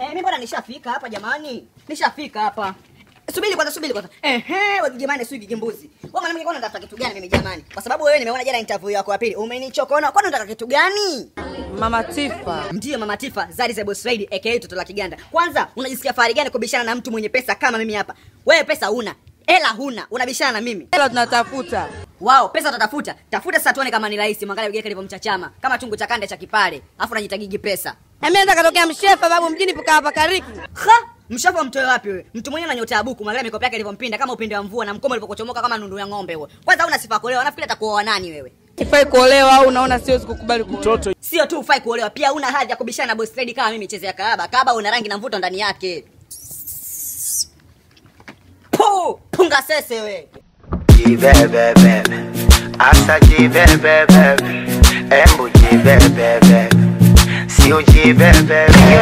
Eh, mimi bwana nishafika hapa jamani. Nishafika hapa. Subiri kwanza, subiri kwanza. Ehe, wewe jamani, sio kijimbuzi. Wewe mwanamke kwani unataka kitu gani mimi jamani? Kwa sababu wewe nimeona jana interview yako ya pili. Umenichokona. Kwani unataka kitu gani? Mama Tifa. Ndiyo Mama Tifa, Zari za Boss Lady aka Toto la Kiganda. Kwanza, unajisikia fahari gani kubishana na mtu mwenye pesa kama mimi hapa? Wewe pesa huna. Hela huna, unabishana na mimi. Hela tunatafuta. Wao, pesa utatafuta. Tafuta sasa tuone kama ni rahisi. Mwangalie ugeke alivyomchachama. Kama chungu cha kande cha kipale. Alafu unajitagigi pesa. Na mimi nataka katokea mshefa babu mjini puka hapa kariku. Ha! Mshafa mtoe wapi wewe? Mtu mwenyewe na nyota ya buku, mwangalia mikopo yake ilivyompinda kama upinde wa mvua na mkomo ulipokochomoka kama nundu ya ng'ombe wewe. Kwanza una sifa kuolewa, nafikiri atakuoa nani wewe? Sifai kuolewa au unaona siwezi kukubali kutoto? Sio tu ufai kuolewa, pia una hadhi ya kubishana na boss lady kama mimi chezea kaaba. Kaaba una rangi na mvuto ndani yake. Po, punga sese wewe. Jibebebe, asa jibebebe, embu jibebebe, sio jibebebe.